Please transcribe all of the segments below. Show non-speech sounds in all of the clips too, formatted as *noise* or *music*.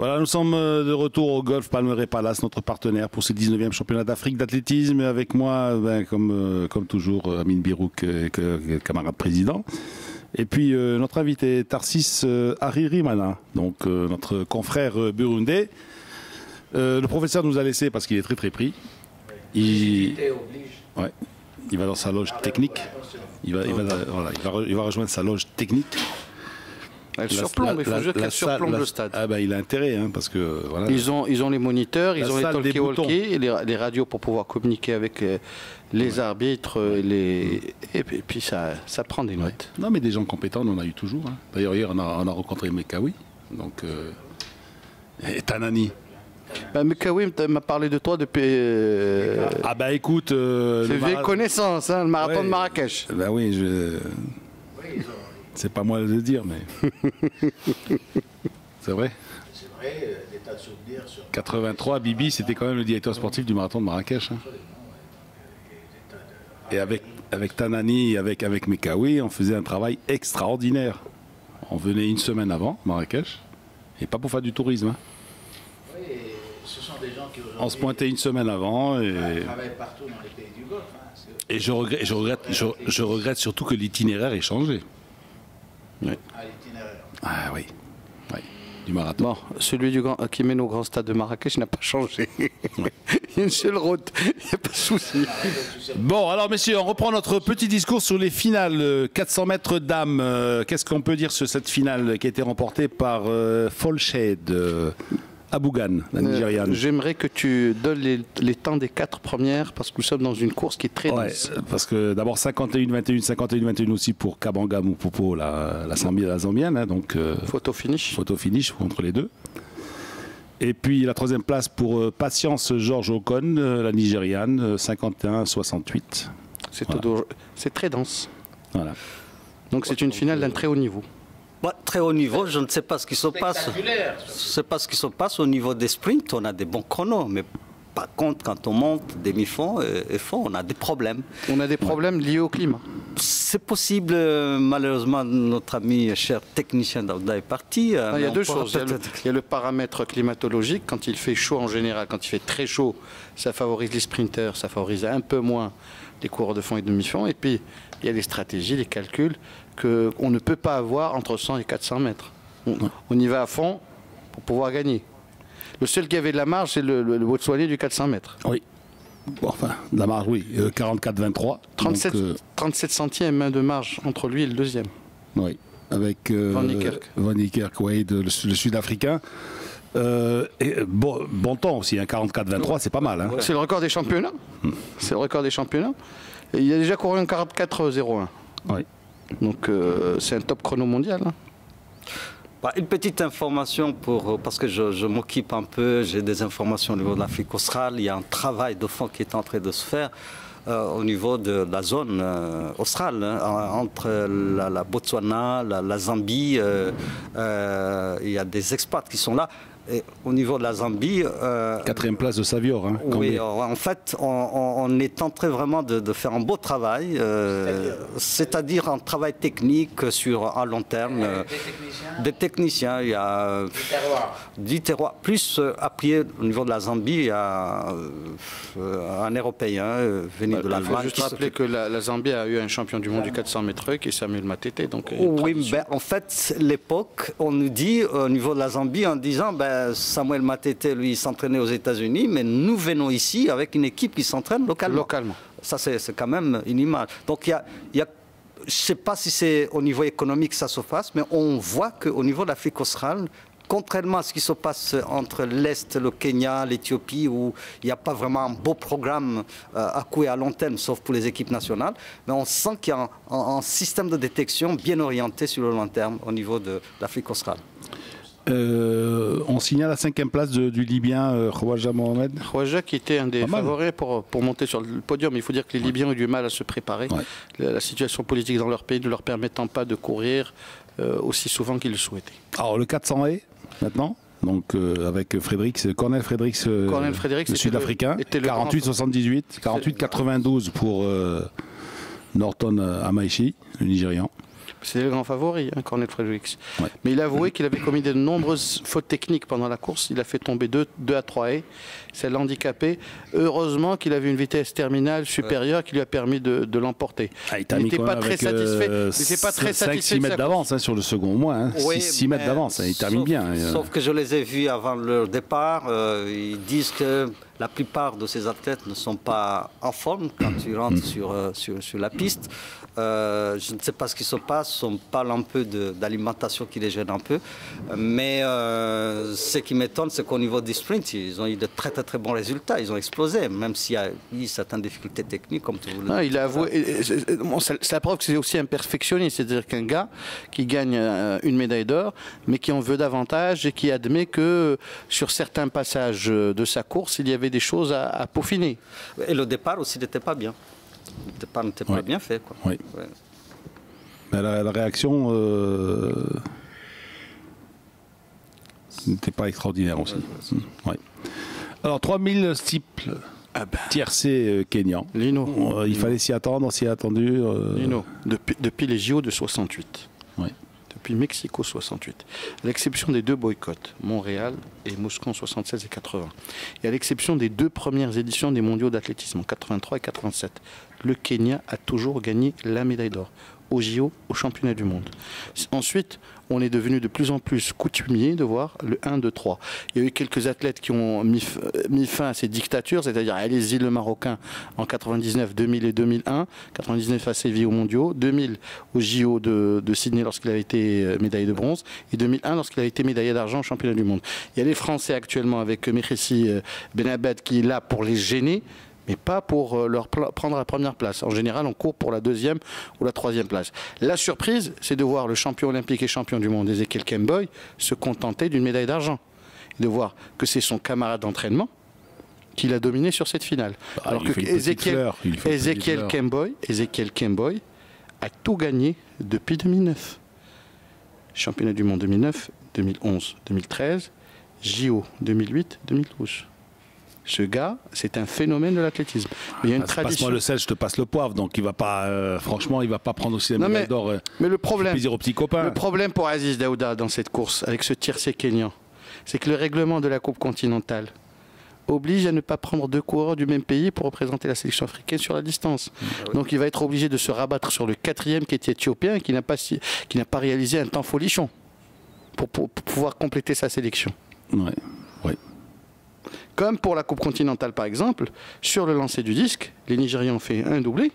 Voilà, nous sommes euh, de retour au Golf Palmeret Palace, notre partenaire pour ce 19e championnat d'Afrique d'athlétisme. Avec moi, ben, comme, euh, comme toujours, euh, Amine Birouk, camarade président. Et puis notre invité Tarsis Haririmana, donc notre confrère burundais. le professeur nous a laissé parce qu'il est très très pris. Il... Ouais. il va dans sa loge technique. Il va, il va, voilà, il va, il va rejoindre sa loge technique. Elle surplombe, il faut juste qu'elle surplombe le stade. Ah bah il a intérêt, hein, parce que voilà. Ils ont, ils ont les moniteurs, ils ont les talkie-walkie, les, les, radios pour pouvoir communiquer avec euh, les, arbitres, euh, les... et, puis, ça, ça prend des notes. Non mais des gens compétents, on en a eu toujours. Hein. D'ailleurs hier on a, on a rencontré Mekawi, donc euh... et Tanani. Ben, Mekawi m'a parlé de toi depuis. Euh, ah bah écoute. C'est vieille connaissance, hein, le marathon de Marrakech. Ben oui, je. C'est pas moi de le dire, mais. *laughs* c'est vrai C'est vrai, l'état de souvenir sur. 83, Bibi, c'était quand même le directeur sportif du marathon de Marrakech. Hein. Et avec, avec Tanani, avec, avec Mekawi, on faisait un travail extraordinaire. On venait une semaine avant Marrakech, et pas pour faire du tourisme. Hein. Oui, ce sont des gens qui On se pointait une semaine avant. Et... travaillent partout dans les pays du Golfe. Hein, et je regrette, je regrette, je regrette surtout que l'itinéraire ait changé. Oui. Ah oui. Du marathon. Bon, celui du grand, qui mène au grand stade de Marrakech n'a pas changé. *laughs* il y a une seule route, il n'y a pas de souci. Bon, alors messieurs, on reprend notre petit discours sur les finales 400 mètres dames. Euh, qu'est-ce qu'on peut dire sur cette finale qui a été remportée par euh, euh Abougan, la euh, Nigériane. J'aimerais que tu donnes les, temps des quatre premières parce que nous sommes dans une course qui est très ouais, Parce que d'abord 51-21, 51-21 aussi pour Kabanga Moupopo, la, la, la Zambienne. Hein, donc, euh, photo finish. Photo finish entre les deux. Et puis la troisième place pour euh, Patience Georges Ocon, la Nigériane, 51-68. C'est très dense. Voilà. Donc c'est une finale d'un très haut niveau très haut niveau, je ne sais pas ce qui se passe. Je ne sais pas ce qui se passe au niveau des sprints. On a des bons chronos, mais par contre, quand on monte demi-fond et fond, on a des problèmes. On a des problèmes liés au climat C'est possible. Malheureusement, notre ami cher technicien d'Auda est parti. Ah, il y a deux choses. Il y a, le, paramètre climatologique. Quand il fait chaud en général, quand il fait très chaud, ça favorise les sprinters, ça favorise un peu moins les coureurs de fond et demi-fond. Et puis, il y a les stratégies, les calculs qu'on ne peut pas avoir entre 100 et 400 mètres. On, y va à fond pour pouvoir gagner. Le seul qui avait de la marge, c'est le, le, le du 400 mètres. Oui. enfin, de la marge, oui. 44-23. 37, 37 centièmes de marge entre lui et le deuxième. Oui. Avec euh, Van Niekerk. Van le, Sud-Africain. Euh, et bon, bon temps aussi, hein, 44-23, c'est pas mal. Hein. C'est le record des championnats. Hmm. C'est le record des championnats. Et il a déjà couru un 44-01. Oui. Donc euh, c'est un top chrono mondial. Hein. Bah, une petite information pour, parce que je, m'occupe un peu, j'ai des informations au niveau de l'Afrique australe. Il y a un travail de fond qui est en train de se faire. Euh, au niveau de la zone euh, australe, hein, entre la, Botswana, la, Zambie. il y a des expats qui sont là au niveau de la Zambie. Euh, Quatrième place de Savior. Hein, oui, en fait, on, est en train vraiment de, faire un beau travail, euh, c'est-à-dire un travail technique sur un long terme. des, techniciens. Il y a 10 terroirs. Plus appuyé au niveau de la Zambie, il y a un Européen venu de l'Allemagne. Il faut juste rappeler que la, Zambie a eu un champion du monde du 400 mètres qui est Samuel Matete. Donc oui, ben, en fait, l'époque, on nous dit au niveau de la Zambie en disant ben, Samuel Matete, lui, s'entraînait aux États-Unis, mais nous venons ici avec une équipe qui s'entraîne localement. Localement. Ça, c'est quand même une image. Donc, il y a, je ne sais pas si c'est au niveau économique que ça se passe, mais on voit qu'au niveau de l'Afrique australe, contrairement à ce qui se passe entre l'Est, le Kenya, l'Éthiopie, où il n'y a pas vraiment un beau programme euh, à coup et à long terme, sauf pour les équipes nationales, mais on sent qu'il y a un, système de détection bien orienté sur le long terme au niveau de l'Afrique australe. Euh, on signale la cinquième place du Libyen euh, Khwaja Mohamed. Khwaja qui était un des favoris pour, pour monter sur le podium. Il faut dire que les Libyens ont eu du mal à se préparer. La, situation politique dans leur pays ne leur permettant pas de courir euh, aussi souvent qu'ils le souhaitaient. Alors le 400 est maintenant donc avec Fredericks, Cornel Fredericks, Cornel Fredericks le sud-africain, 48-78, 48-92 pour Norton Amaishi, le Nigérian. C'est le grand favori, hein, Cornel Fredericks. Ouais. Mais il a avoué qu'il avait commis de nombreuses fautes techniques pendant la course. Il a fait tomber 2 à 3 haies. Ça l'a handicapé. Heureusement qu'il avait une vitesse terminale supérieure qui lui a permis de, de l'emporter. Ah, il termine n'était pas très satisfait. euh, Il n'était pas très 5, satisfait 6 de mètres d'avance hein, sur le second au moins. hein. Oui, 6, mètres d'avance. hein, Il termine bien. hein. Sauf que je les ai vus avant leur départ. euh, ils disent que la plupart de ces athlètes ne sont pas en forme quand ils rentrent Mm. sur, euh, sur, sur la piste. Euh, je ne sais pas ce qui se passe. On parle un peu d'alimentation qui les gêne un peu. Mais euh, ce qui m'étonne, c'est qu'au niveau des sprints, ils ont eu de très très très bons résultats. Ils ont explosé, même s'il y a eu certaines difficultés techniques, comme tu vous le Ah, il a avoué. c'est la preuve que c'est aussi un perfectionniste, c'est-à-dire qu'un gars qui gagne euh, une médaille d'or, mais qui en veut davantage et qui admet que sur certains passages de sa course, il y avait des choses à, à peaufiner. Et le départ aussi n'était pas bien. Pas Ouais. bien fait. Quoi. Oui. Ouais. Mais la, la réaction euh, n'était pas extraordinaire aussi. Ouais. Alors 3000 steeples Ah ben, tiercé euh, kényan. Lino, Euh, il fallait s'y attendre, on s'y est attendu. euh, Lino, depuis, depuis les JO de 68, ouais. Depuis Mexico 68, à l'exception des deux boycotts, Montréal et Moscou en 76 et 80, et à l'exception des deux premières éditions des mondiaux d'athlétisme en 83 et 87, le Kenya a toujours gagné la médaille d'or aux JO, au championnat du monde. Ensuite, on est devenu de plus en plus coutumier de voir le 1, 2, 3. Il y a eu quelques athlètes qui ont mis, euh, mis fin à ces dictatures, c'est-à-dire allez-y le Marocain en 99, 2000 et 2001, 99 à Séville aux mondiaux, 2000 au JO de, de Sydney lorsqu'il avait été euh, médaillé de bronze, et 2001 lorsqu'il a été médaillé d'argent au championnat du monde. Il y a les Français actuellement avec euh, Mekhissi euh, Benabed qui est là pour les gêner, mais pas pour euh, leur prendre la première place. En général, on court pour la deuxième ou la troisième place. La surprise, c'est de voir le champion olympique et champion du monde, Ezekiel Kemboy, se contenter d'une médaille d'argent. De voir que c'est son camarade d'entraînement qui l'a dominé sur cette finale. Ah, Alors que Ezekiel, Ezekiel. Kemboy, Ezekiel Kemboy a tout gagné depuis 2009. Championnat du monde 2009, 2011, 2013, JO 2008, 2012. Ce gars, c'est un phénomène de l'athlétisme. Il y a une Passe-moi tradition. le sel, je te passe le poivre. Donc il va pas, euh, franchement, il va pas prendre aussi la médaille mais- d'or. euh, Mais le problème, plaisir aux petits copains. le problème pour Aziz Daouda dans cette course, avec ce tiercé kényan, c'est que le règlement de la Coupe continentale oblige à ne pas prendre deux coureurs du même pays pour représenter la sélection africaine sur la distance. Donc il va être obligé de se rabattre sur le quatrième qui est éthiopien et qui n'a pas, si- qui n'a pas réalisé un temps folichon pour, pour- pour pouvoir compléter sa sélection. Ouais, ouais. Comme pour la Coupe continentale par exemple, sur le lancer du disque, les Nigérians ont fait un doublé,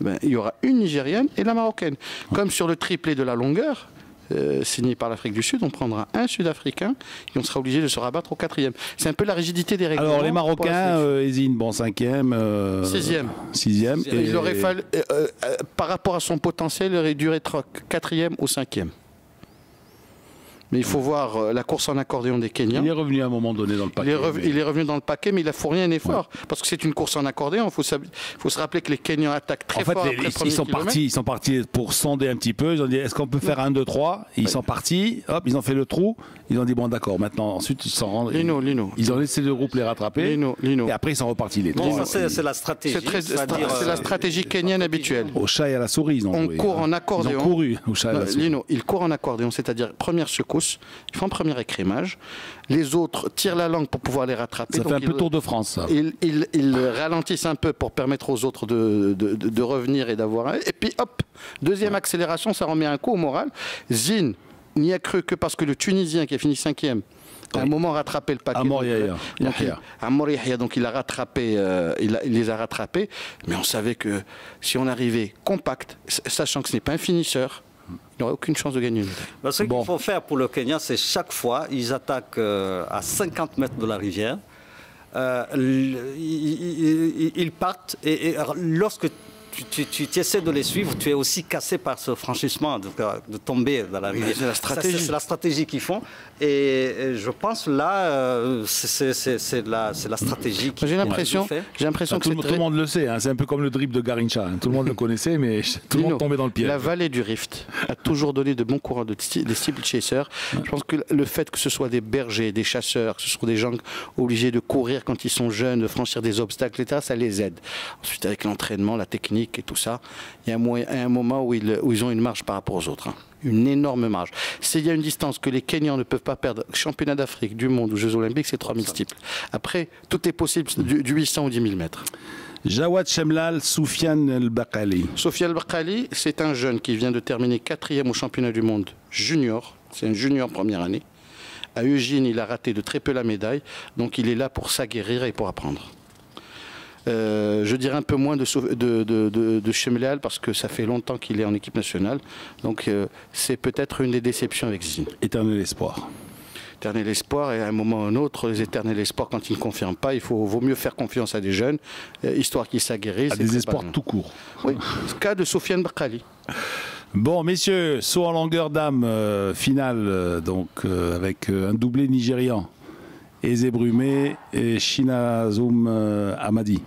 ben, il y aura une Nigérienne et la Marocaine. Comme sur le triplé de la longueur, euh, signé par l'Afrique du Sud, on prendra un Sud-Africain et on sera obligé de se rabattre au quatrième. C'est un peu la rigidité des règlements. Alors les Marocains, euh, bon cinquième, euh, Sixième. sixième. Sixième. et- Il aurait fallu, euh, par rapport à son potentiel, il aurait dû être quatrième ou cinquième. Mais il faut voir euh, la course en accordéon des Kenyans. Il est revenu à un moment donné dans le Il paquet. est, rev- mais- il est revenu dans le paquet, mais il a fourni un effort. Parce que c'est une course en accordéon. Il faut, sab- faut se rappeler que les Kenyans attaquent très En fait, fort les- après ils, sont partis, ils sont partis pour sonder un petit peu. Ils ont dit est-ce qu'on peut faire un, 2, 3 Ils sont partis, hop, ils ont fait le trou. Ils ont dit bon, d'accord, maintenant, ensuite, ils s'en rendent. Lino, Lino. Ils ont laissé le groupe les rattraper. Lino, Lino. Et après, ils sont repartis les trois. c'est la stratégie. C'est c'est la euh, stratégie kenyane habituelle. Au chat et à la souris, ils ont On joué, court hein. en accordéon. Ils ont couru au chat et à la souris. Lino, il court en accordéon, c'est-à-dire première secousse, ils font un premier écrémage. Les autres tirent la langue pour pouvoir les rattraper. Ça fait donc un peu Tour de France, ça. Ils, ils- ils ralentissent un peu pour permettre aux autres de, de- de- de revenir et d'avoir un. Et puis hop, deuxième accélération, ça remet un coup au moral. Zine n'y a cru que parce que le Tunisien qui a fini cinquième, à un moment rattrapé le paquet. Amor Donc, Yahya. il- donc, donc il a rattrapé, euh, il, a- il les a rattrapés, mais on savait que si on arrivait compact, sachant que ce n'est pas un finisseur, il n'aurait aucune chance de gagner une médaille. Bah, ce Bon. qu'il faut faire pour le Kenya, c'est chaque fois, ils attaquent euh, à 50 mètres de la rivière. Euh, ils, ils- ils partent et, lorsque tu, tu- tu- tu essaies de les suivre, tu es aussi cassé par ce franchissement, de, de tomber dans la rivière. c'est la stratégie. C'est la stratégie qu'ils font. Et, je pense là, euh, c'est- la, la stratégie qui J'ai l'impression, j'ai l'impression que tout, le- c'est tout le monde le sait, hein, c'est un peu comme le dribble de Garincha. hein. Tout le monde le connaissait, mais *laughs* tout le monde tombait dans le piège. La vallée du Rift a toujours donné de bons coureurs de des steeplechasers. Je pense que le fait que ce soit des bergers, des chasseurs, que ce soit des gens obligés de courir quand ils sont jeunes, de franchir des obstacles, etc., ça les aide. Ensuite, avec l'entraînement, la technique, technique et tout ça, il y a un, moment où ils, où ils, ont une marge par rapport aux autres. Hein. Une énorme marge. S'il y a une distance que les Kenyans ne peuvent pas perdre, championnat d'Afrique, du monde ou Jeux Olympiques, c'est 3000 steeples. Après, tout est possible du, 800 ou 10 000 mètres. Jawad Shemlal, Soufiane El-Bakali. Soufiane El-Bakali, c'est un jeune qui vient de terminer quatrième au championnat du monde junior. C'est un junior première année. À Eugene, il a raté de très peu la médaille, donc il est là pour s'aguerrir et pour apprendre. Euh, je dirais un peu moins de, de, parce que ça fait longtemps qu'il est en équipe nationale. Donc euh, c'est peut-être une des déceptions avec Zine. Éternel espoir. Éternel espoir et à un moment ou un autre, les éternels espoirs, quand ils ne confirment pas, il faut, vaut mieux faire confiance à des jeunes, euh, histoire qu'ils s'aguerrissent. À des espoirs tout court. Oui, cas de Sofiane Bakali. Bon, messieurs, saut en longueur d'âme finale, donc avec un doublé nigérian. Eze Brumé et Shinazoum euh, Amadi.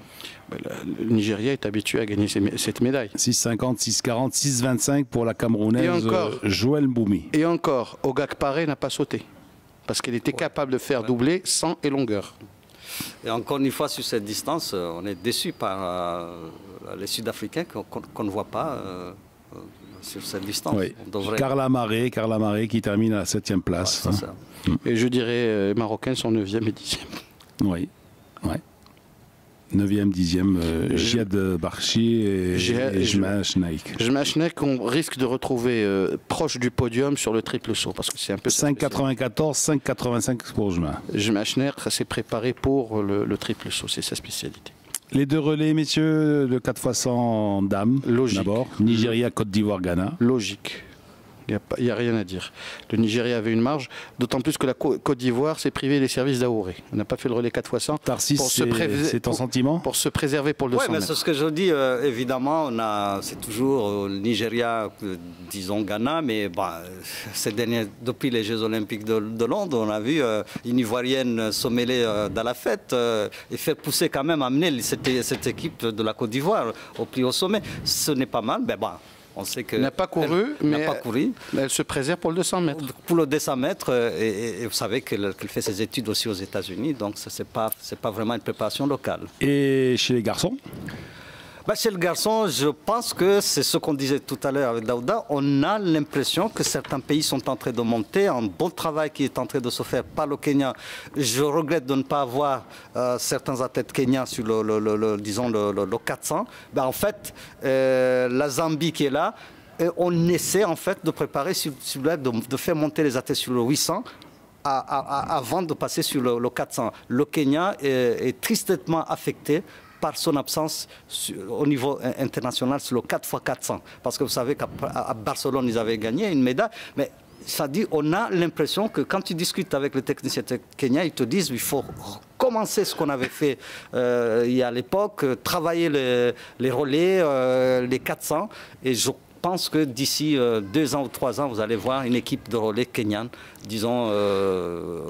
Le Nigeria est habitué à gagner cette médaille. 6,50, 6,40, 6,25 pour la Camerounaise euh, Joël Boumi. Et encore, Ogak Paré n'a pas sauté. Parce qu'elle était capable de faire doubler 100 et longueur. Et encore une fois, sur cette distance, euh, on est déçu par les Sud-Africains qu'on ne voit pas sur cette distance. Carla Maré, Carla Maré qui termine à la 7 place. Hein. Et je dirais, euh, les Marocains sont 9e et 10e. Oui, ouais. 9e, 10e, euh, Jihad Barchi et, Jmash Naik. Jmash Naik, on risque de retrouver euh, proche du podium sur le triple saut, parce que c'est un peu... 5,94, 5,85 pour Jmash. Jmash Naik s'est préparé pour le, le triple saut, c'est sa spécialité. Les deux relais, messieurs, le 4 x 100 dames, d'abord. Nigeria, Côte d'Ivoire, Ghana. Logique. Il n'y a, rien à dire. Le Nigeria avait une marge, d'autant plus que la Côte d'Ivoire s'est privée des services d'Aouré. On n'a pas fait le relais 4 x 100. Tarsis, c'est ton sentiment Pour se préserver pour le 200 Oui, mais c'est ce que je dis. Euh, évidemment, c'est toujours euh, le Nigeria, euh, disons Ghana, mais bah, *laughs* ces derniers, depuis les Jeux Olympiques de, Londres, on a vu une Ivoirienne se mêler dans la fête et faire pousser quand même, amener cette, cette équipe de la Côte d'Ivoire au plus haut sommet. Ce n'est pas mal, mais bon, on sait que n'a pas couru, mais, pas couru. elle se préserve pour le 200 mètres. Pour le 200 mètres, euh, et, vous savez qu'elle fait ses études aussi aux États-Unis, donc ce n'est pas, pas vraiment une préparation locale. Et chez les garçons? Bah, chez le garçon, je pense que c'est ce qu'on disait tout à l'heure avec Daouda. On a l'impression que certains pays sont en train de monter, un bon travail qui est en train de se faire par le Kenya. Je regrette de ne pas avoir euh, certains athlètes kenyans sur le, disons le, 400. Bah, en fait, euh, la Zambie qui est là, on essaie en fait de préparer, sur, de, faire monter les athlètes sur le 800 avant de passer sur le, 400. Le Kenya est, tristement affecté par son absence au niveau international sur le 4x400. Parce que vous savez qu'à Barcelone, ils avaient gagné une médaille. Mais ça dit, on a l'impression que quand tu discutes avec les techniciens kenyans, ils te disent qu'il faut commencer ce qu'on avait fait euh, il y a l'époque, travailler les, relais, euh, les 400. Et je pense que d'ici euh, deux ans ou trois ans, vous allez voir une équipe de relais kenyane, disons, euh,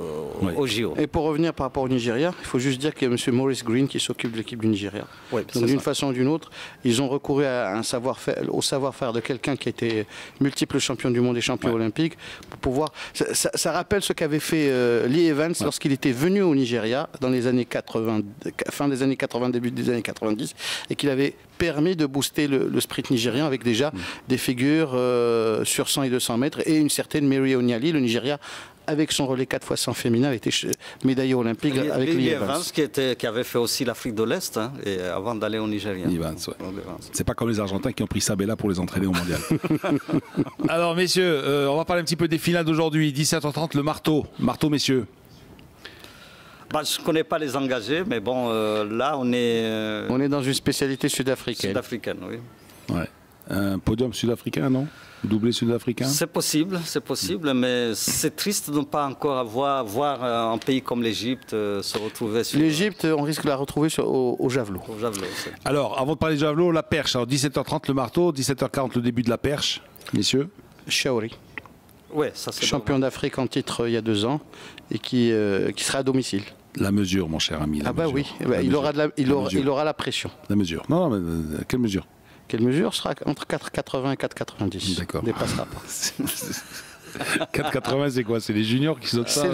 au JO. Et pour revenir par rapport au Nigeria, il faut juste dire qu'il y a M. Maurice Green qui s'occupe de l'équipe du Nigeria. Donc d'une façon ou d'une autre, ils ont recouru à un savoir au savoir-faire de quelqu'un qui a été multiple champion du monde et champion olympique pour pouvoir. Ça, rappelle ce qu'avait fait euh, Lee Evans lorsqu'il était venu au Nigeria dans les années 80, fin des années 80, début des années 90, et qu'il avait permis de booster le, sprint nigérien avec déjà mm. des figures euh, sur 100 et 200 mètres et une certaine Mary Onyali. Le Nigeria avec son relais 4 x 100 féminin, a été médaillé olympique avec Lee Evans. Qui, était, qui avait fait aussi l'Afrique de l'Est hein, et avant d'aller au Nigeria. C'est pas comme les Argentins qui ont pris Sabella pour les entraîner au mondial. *laughs* Alors, messieurs, euh, on va parler un petit peu des finales d'aujourd'hui. 17h30, le marteau. Marteau, messieurs. Bah, je ne connais pas les engagés, mais bon, euh, là, on est. Euh, on est dans une spécialité sud-africaine. Sud-africaine, oui. Ouais. Un podium sud-africain, non? Doublé sud-africain? C'est possible, c'est possible, mais c'est triste de ne pas encore avoir, voir euh, un pays comme l'Égypte se retrouver sur. L'Égypte, on risque de la retrouver au, javelot. Au javelot Alors, avant de parler de javelot, la perche. Alors, 17h30 le marteau, 17h40 le début de la perche, messieurs? Shaori. Ouais, ça Champion d'Afrique en titre il y a deux ans et qui, qui sera à domicile. La mesure, mon cher ami. ah bah oui, il, aura la, il, aura, il, aura la pression. La mesure. Non, non mais euh, quelle mesure? Quelle mesure? Sera entre 4,80 et 4,90 D'accord. Dépassera pas. *laughs* 4,80 c'est quoi? C'est les juniors qui sautent ça c'est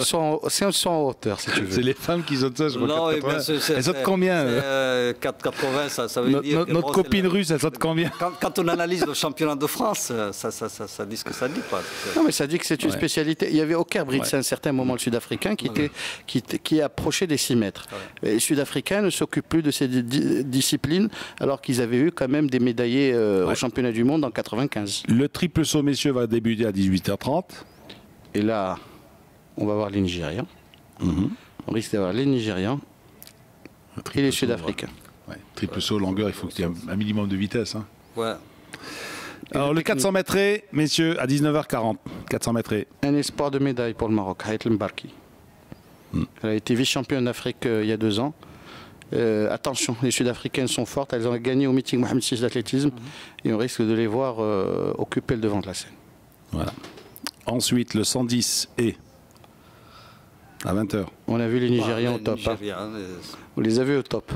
le son en hauteur, si tu veux. C'est les femmes qui sautent ça, je crois. Non, eh 4,80. Elles sautent combien c'est, euh 4,80, ça, ça veut Notre, dire. notre- que, notre bon, c'est copine la- russe, elle saute combien? Quand, quand on analyse le championnat de France, euh, ça, ça, ça, ça dit ce que ça dit. Quoi. Non, mais ça dit que c'est une Ouais. spécialité. Il y avait au Kerbrits, Ouais. à un certain moment, le Sud-Africain qui, était, qui, qui approchait des 6 mètres. Et les Sud-Africains ne s'occupent plus de ces di- di- disciplines, alors qu'ils avaient eu quand même des médaillés euh, Ouais. au championnat du monde en 95. Le triple saut messieurs va débuter à 18h30. Et là, on va voir les Nigérians. Mhm. On risque d'avoir les Nigérians et les Sud-Africains. Ouais. Triple saut longueur, il faut qu'il y ait un- minimum de vitesse. hein. Ouais. Alors le 400 mètres, messieurs, à 19h40. 400 mètres. Un espoir de médaille pour le Maroc, Haït Mbarki. Hmm. Elle a été vice-championne d'Afrique euh, il y a deux ans. Euh, attention, les Sud-Africaines sont fortes. Elles ont gagné au meeting Mohamed VI d'athlétisme. Hmm. Et on risque de les voir euh, occuper le devant de la scène. Voilà. Ensuite, le 110 et à 20h. On a vu les Nigériens Ouais, au top. hein. Nigériens, euh, On les a vus au top.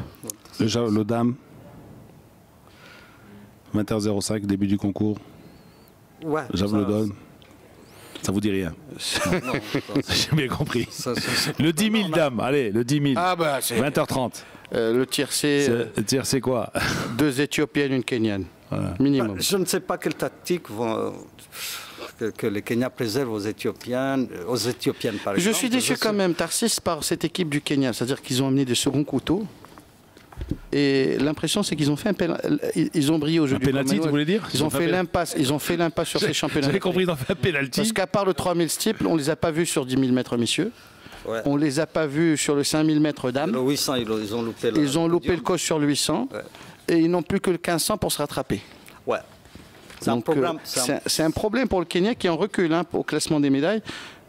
Le, le dame. 20h05, début du concours. Ouais, ça- d'homme. Ça vous dit rien. *laughs* *laughs* J'ai bien compris. ça- ça- c'est- Le 10 000 dames, allez, le 10 000. Ah bah c'est 20h30. euh, le tiercé, euh, Tiens, c'est quoi? deux Éthiopiennes, une Kenyane. Voilà. Minimum. Bah, Je ne sais pas quelle tactique vont, euh, que, que les Kenyans préservent aux Éthiopiennes, euh, aux Éthiopiennes par Je suis déçu quand même, Tarsis, par cette équipe du Kenya. C'est-à-dire qu'ils ont amené des seconds couteaux. Et l'impression, c'est qu'ils ont fait un pénal- ils- Ils ont brillé au jeu Un du penalty, vous voulez dire Ils ont fait l'impasse. Ils ont fait l'impasse sur ces championnats. J'avais compris d'en faire un penalty. Parce qu'à part le 3000 steeple, on les a pas vus sur 10 000 mètres messieurs. Ouais. On les a pas vus sur le 5000 mètres Le dames. 800, ils, ont- ils ont loupé le Ils ont loupé le coche sur le 800. Ouais. Et ils n'ont plus que le 1500 pour se rattraper. Ouais. C'est un Donc, euh, c'est un- problème pour le Kenya qui est en recul hein, au classement des médailles,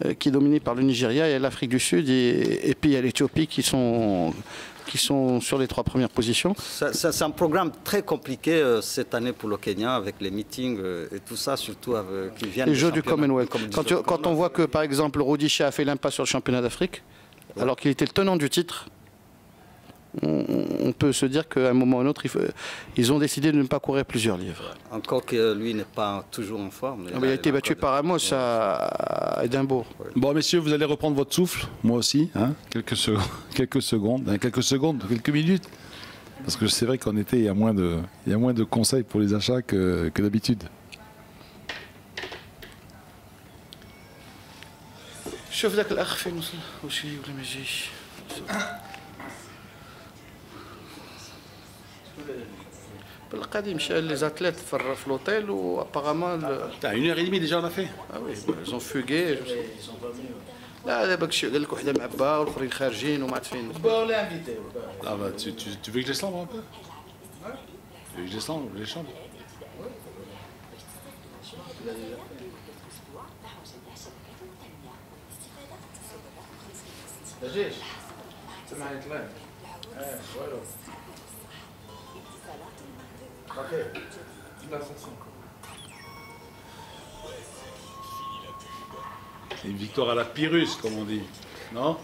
euh, qui est dominé par le Nigeria et l'Afrique du Sud. Et, et puis il y a l'Éthiopie qui sont, qui sont sur les trois premières positions. C'est un programme très compliqué euh, cette année pour le Kenya avec les meetings euh, et tout ça, surtout avec, qui viennent Les Jeux du Commonwealth. comme Quand, tu- on voit que, par exemple, Rhodesia a fait l'impasse sur le championnat d'Afrique, alors qu'il était le tenant du titre, on, on peut se dire qu'à un moment ou à un autre, il faut- ils ont décidé de ne pas courir plusieurs livres. Encore que lui n'est pas toujours en forme. Ah, mais il a été battu encore par des- Amos à Édimbourg. Bon, messieurs, vous allez reprendre votre souffle, moi aussi, hein *laughs* quelques, secondes, quelques secondes, hein, quelques secondes, quelques minutes. Parce que c'est vrai qu'en été, il y, a moins de, il y a moins de conseils pour les achats que, que d'habitude. شوف ذاك الاخ فين وصل واش جاي ولا ما جايش بالقديم مشى لي زاتليت في في لوتيل وابارامون Putain, une heure et demie déjà on a fait اه وي زون فوغي لا دابا كشي قال لك وحده معبا والاخرين خارجين وما عرفت فين Ah bah, tu, tu, tu veux que je les chambre un peu Tu veux que je les chambre, je les c'est une victoire à la Pyrrhus, comme on dit. Non?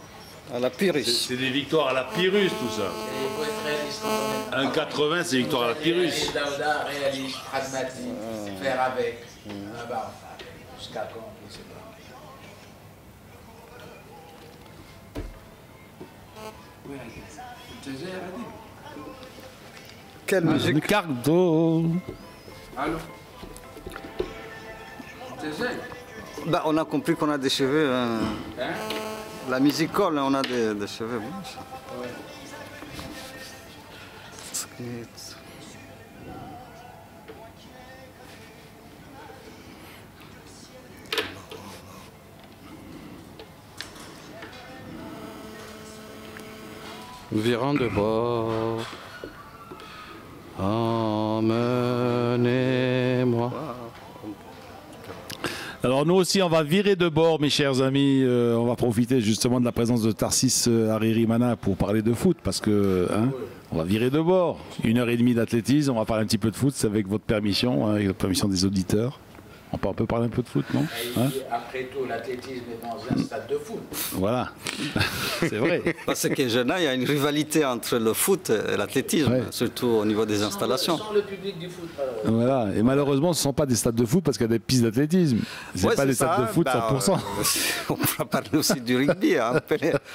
À la Pyrrhus. C'est des victoires à la Pyrrhus, tout ça. Il faut être réaliste quand on est- 1,80, c'est victoire à la Pyrrhus. Réaliste, pragmatique, faire avec. Ah bah, enfin, jusqu'à quand, je sais pas. Oui, tu sais, Radin. Quelle musique Ricardo Allô Bah, On a compris qu'on a des cheveux. hein. Hein? La musique colle, on a des, des cheveux blancs. Virant de bord, emmenez-moi. Alors nous aussi, on va virer de bord, mes chers amis. Euh, on va profiter justement de la présence de Tarsis euh, Haririmana pour parler de foot, parce que hein, on va virer de bord. Une heure et demie d'athlétisme, on va parler un petit peu de foot, c'est avec votre permission, hein, avec la permission des auditeurs. On peut, on peut parler un peu de foot, non Hein après tout, l'athlétisme est dans un stade de foot. Voilà. *laughs* C'est vrai. Parce que jeune, il y a une rivalité entre le foot et l'athlétisme, Ouais. surtout au niveau des installations. Sans le public du foot, malheureusement. Voilà. Et malheureusement, ce ne sont pas des stades de foot parce qu'il y a des pistes d'athlétisme. C'est Ouais, pas des stades ça. de foot Bah, 100%. euh, *laughs* on peut parler aussi du rugby. hein.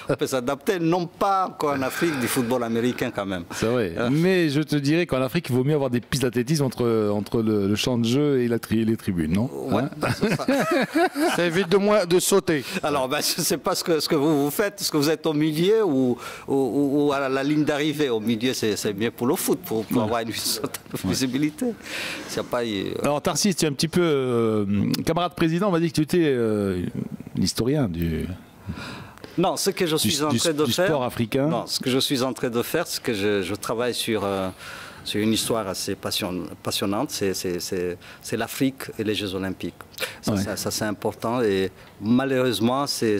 On peut, s'adapter, non pas encore en Afrique, du football américain quand même. C'est vrai. Ah. Mais je te dirais qu'en Afrique, il vaut mieux avoir des pistes d'athlétisme entre, entre le, le champ de jeu et la tri- les tribunes, non Ouais, Hein *laughs* ça. *laughs* Ça évite de, moins, de sauter. Alors, ben, je ne sais pas ce que, ce que vous, vous faites. Est-ce que vous êtes au milieu ou, ou- à la, la ligne d'arrivée? Au milieu, c'est bien pour le foot, pour, pour avoir une certaine visibilité. Y a pas, euh, Alors, Tarsis, tu es un petit peu euh, camarade président. On m'a dit que tu étais euh, l'historien du, Non, ce que je du, suis en du- train de du faire. sport africain. Non, ce que je suis en train de faire, c'est que je, je travaille sur, euh, sur une histoire assez passion- passionnante. C'est- C'est c'est- c'est l'Afrique et les Jeux Olympiques. Ça, Ouais. ça- ça, c'est important et malheureusement, c'est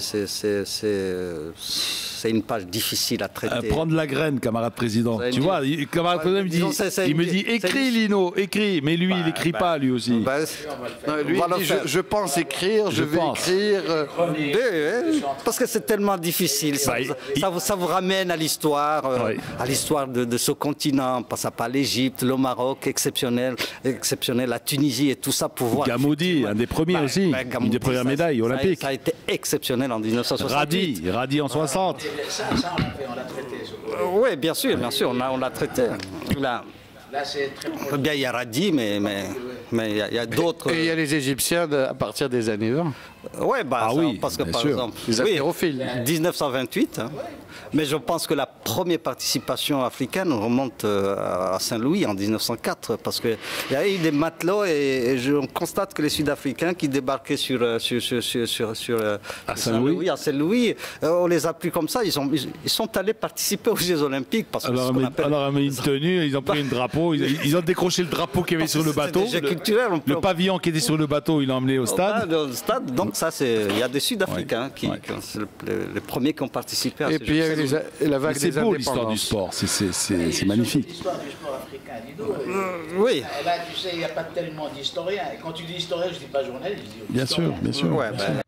une page difficile à Euh, traiter. prendre la graine, camarade président. Tu vois, il- camarade président il me dit, disons, il me dit écris, Lino, écris. Mais lui, il Bah, écrit bah, pas, lui aussi. Non, lui, il dit, faire. je, je pense écrire, je, Je vais pense. écrire. euh, oui, parce que c'est tellement difficile. Ça, Bah, il- vous- ça vous, ça vous ramène à l'histoire, euh, Oui. à l'histoire de, de ce continent. Passe à pas l'Égypte, le Maroc, exceptionnel, exceptionnel, la Tunisie et tout ça pour voir. Gamoudi, un des premiers Bah, aussi, bah, une des premières ça- médailles ça Ça a été exceptionnel en 1968. Radi, Radi en 60. Ça, ça, on l'a traité. ce Euh, oui, bien sûr, bien sûr, on l'a on l'a traité. Là, Là, c'est très proche. bien, il y a Radi, mais mais mais il y a, il d'autres. Et il y a les Égyptiens de- à partir des années 20. Ouais, bah, Ah ça, oui, parce que par sûr. exemple, Les oui, haltérophiles. 1928. hein. Mais je pense que la première participation africaine remonte euh, à Saint-Louis en 1904, parce qu'il y a eu des matelots et, et je constate que les Sud-Africains qui débarquaient sur, euh, sur, sur, sur, sur, sur, euh, À Saint-Louis à Saint-Louis, euh, on les a pris comme ça, ils, ont, ils, ils sont allés participer aux Jeux Olympiques. Parce que Alors, on appelle- alors, on mis une tenue, ils ont pris un drapeau, ils, ils ont décroché le drapeau qu'il y avait Parce sur le bateau. Le, culturels, on peut- le pavillon qui était sur le bateau, il l'a emmené au stade. dans le stade, donc ça, c'est, il y a des Sud-Africains qui, ouais. qui ont- c'est le- le- les premiers qui ont participé à Et puis il y a eu les la vague C'est des beau l'histoire du sport, c'est- c'est c'est- Et c'est surtout magnifique. L'histoire du sport africain, dis donc. Oui. Là, tu sais, il n'y a pas tellement d'historiens. Et quand tu dis historien, je ne dis pas journaliste. je dis Bien sûr, bien sûr. Ouais, ben,